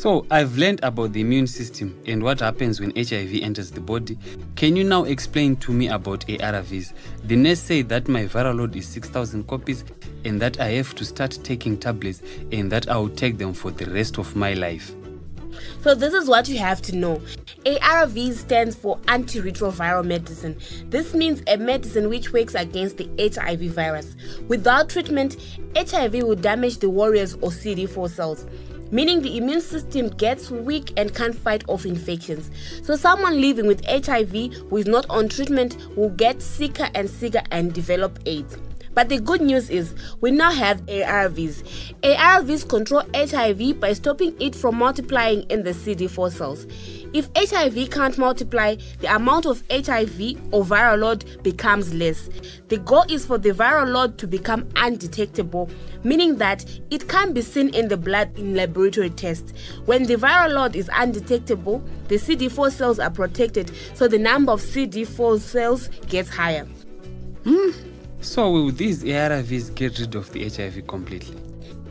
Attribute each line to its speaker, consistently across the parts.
Speaker 1: So, I've learned about the immune system and what happens when HIV enters the body. Can you now explain to me about ARVs? The nurse said that my viral load is 6000 copies and that I have to start taking tablets and that I will take them for the rest of my life.
Speaker 2: So this is what you have to know. ARV stands for antiretroviral medicine. This means a medicine which works against the HIV virus. Without treatment, HIV will damage the warriors or CD4 cells meaning the immune system gets weak and can't fight off infections. So, someone living with HIV who is not on treatment will get sicker and sicker and develop AIDS. But the good news is we now have ARVs. ARVs control HIV by stopping it from multiplying in the CD4 cells. If HIV can't multiply, the amount of HIV or viral load becomes less. The goal is for the viral load to become undetectable, meaning that it can be seen in the blood in laboratory tests. When the viral load is undetectable, the CD4 cells are protected, so the number of CD4 cells gets higher.
Speaker 1: Hmm. So, will these ARVs get rid of the HIV completely?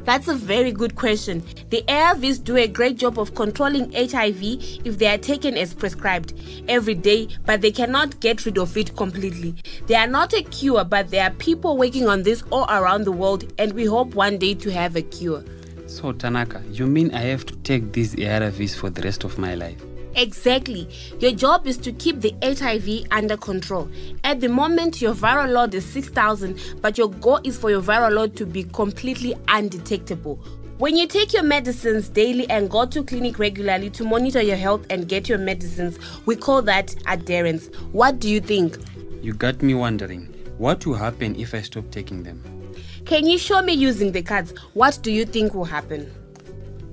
Speaker 2: That's a very good question. The ARVs do a great job of controlling HIV if they are taken as prescribed every day, but they cannot get rid of it completely. They are not a cure, but there are people working on this all around the world, and we hope one day to have a cure.
Speaker 1: So, Tanaka, you mean I have to take these ARVs for the rest of my life?
Speaker 2: Exactly. Your job is to keep the HIV under control. At the moment, your viral load is 6,000, but your goal is for your viral load to be completely undetectable. When you take your medicines daily and go to clinic regularly to monitor your health and get your medicines, we call that adherence. What do you think?
Speaker 1: You got me wondering, what will happen if I stop taking them?
Speaker 2: Can you show me using the cards? What do you think will happen?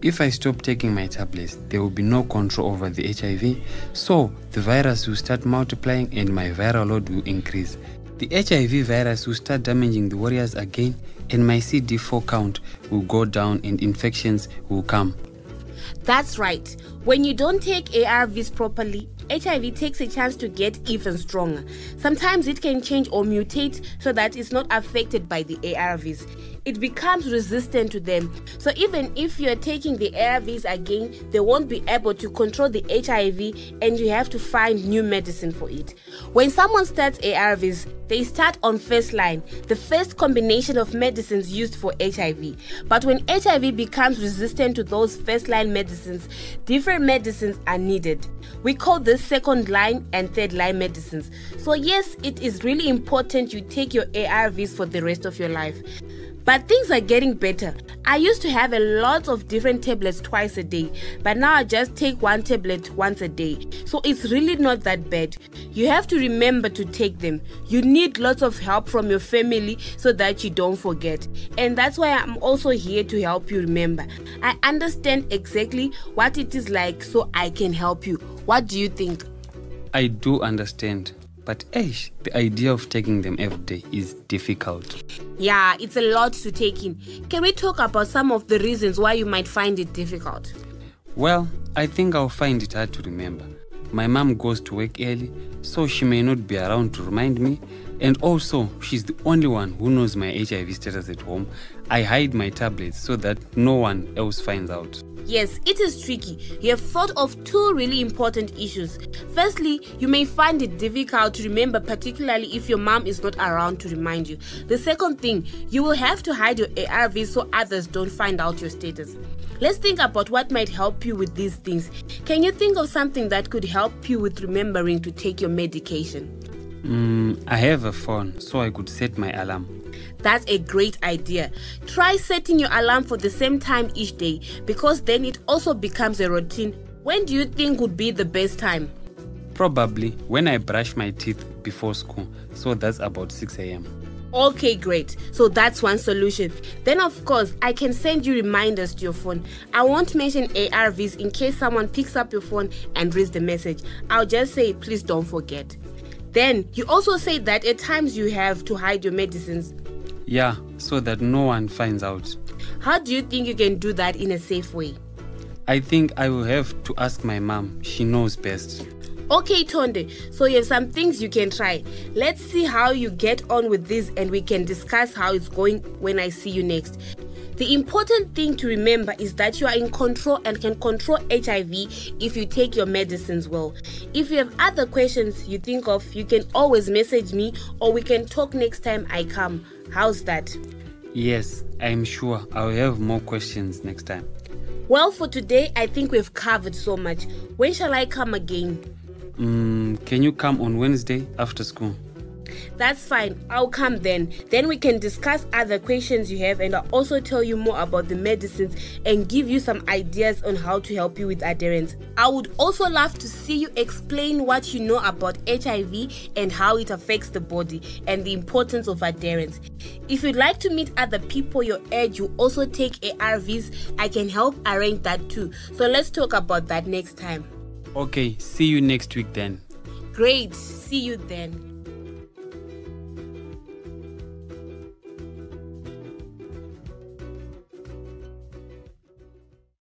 Speaker 1: If I stop taking my tablets, there will be no control over the HIV, so the virus will start multiplying and my viral load will increase. The HIV virus will start damaging the warriors again, and my CD4 count will go down and infections will come.
Speaker 2: That's right. When you don't take ARVs properly, HIV takes a chance to get even stronger. Sometimes it can change or mutate so that it's not affected by the ARVs. It becomes resistant to them. So even if you're taking the ARVs again, they won't be able to control the HIV and you have to find new medicine for it. When someone starts ARVs, they start on first line, the first combination of medicines used for HIV. But when HIV becomes resistant to those first line medicines, different medicines are needed. We call this second line and third line medicines. So, yes, it is really important you take your ARVs for the rest of your life. But things are getting better. I used to have a lot of different tablets twice a day, but now I just take one tablet once a day. So it's really not that bad. You have to remember to take them. You need lots of help from your family so that you don't forget. And that's why I'm also here to help you remember. I understand exactly what it is like so I can help you. What do you think?
Speaker 1: I do understand. But Ash, the idea of taking them every day is difficult.
Speaker 2: Yeah, it's a lot to take in. Can we talk about some of the reasons why you might find it difficult?
Speaker 1: Well, I think I'll find it hard to remember. My mom goes to work early, so she may not be around to remind me. And also, she's the only one who knows my HIV status at home. I hide my tablets so that no one else finds out.
Speaker 2: Yes, it is tricky. You have thought of two really important issues. Firstly, you may find it difficult to remember, particularly if your mom is not around to remind you. The second thing, you will have to hide your ARV so others don't find out your status. Let's think about what might help you with these things. Can you think of something that could help you with remembering to take your medication?
Speaker 1: Mm, I have a phone, so I could set my alarm.
Speaker 2: That's a great idea. Try setting your alarm for the same time each day because then it also becomes a routine. When do you think would be the best time?
Speaker 1: Probably when I brush my teeth before school, so that's about 6 a.m.
Speaker 2: Okay, great. So that's one solution. Then, of course, I can send you reminders to your phone. I won't mention ARVs in case someone picks up your phone and reads the message. I'll just say, please don't forget. Then, you also say that at times you have to hide your medicines.
Speaker 1: Yeah, so that no one finds out.
Speaker 2: How do you think you can do that in a safe way?
Speaker 1: I think I will have to ask my mom. She knows best.
Speaker 2: Okay, Tonde, so you have some things you can try. Let's see how you get on with this and we can discuss how it's going when I see you next. The important thing to remember is that you are in control and can control HIV if you take your medicines well. If you have other questions you think of, you can always message me or we can talk next time I come. How's that?
Speaker 1: Yes, I'm sure I'll have more questions next time.
Speaker 2: Well, for today, I think we've covered so much. When shall I come again?
Speaker 1: Mm, can you come on Wednesday after school?
Speaker 2: That's fine. I'll come then. Then we can discuss other questions you have and I'll also tell you more about the medicines and give you some ideas on how to help you with adherence. I would also love to see you explain what you know about HIV and how it affects the body and the importance of adherence. If you'd like to meet other people your age who also take ARVs, I can help arrange that too. So let's talk about that next time.
Speaker 1: Okay, see you next week then.
Speaker 2: Great. See you then.